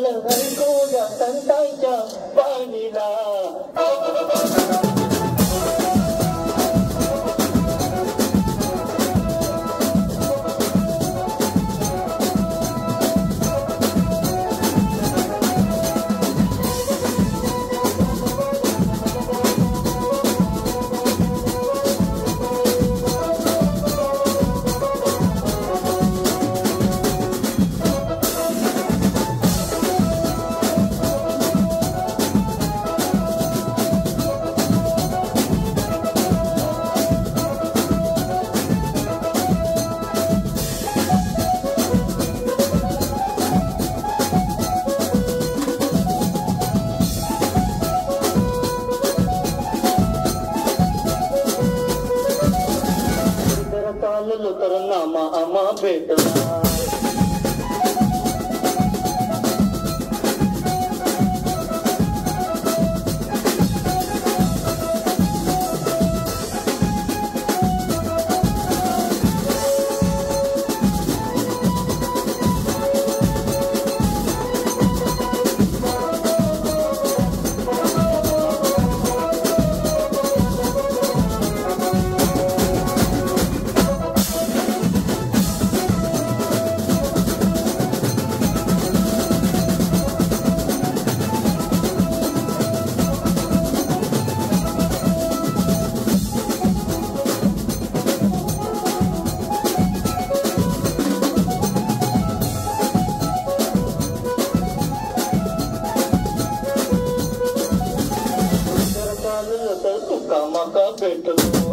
我的姑娘，等待着把你来 Nana, ma, ma, big I've got.